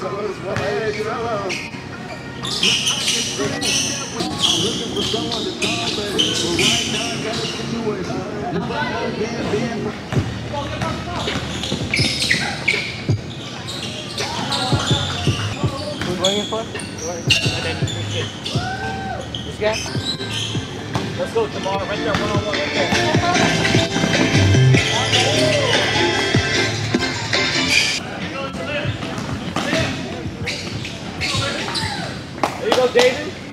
I'm looking for someone to talk, right now, I got waiting for? This guy? Let's go tomorrow, right there, one on one, right there. Here you go, David.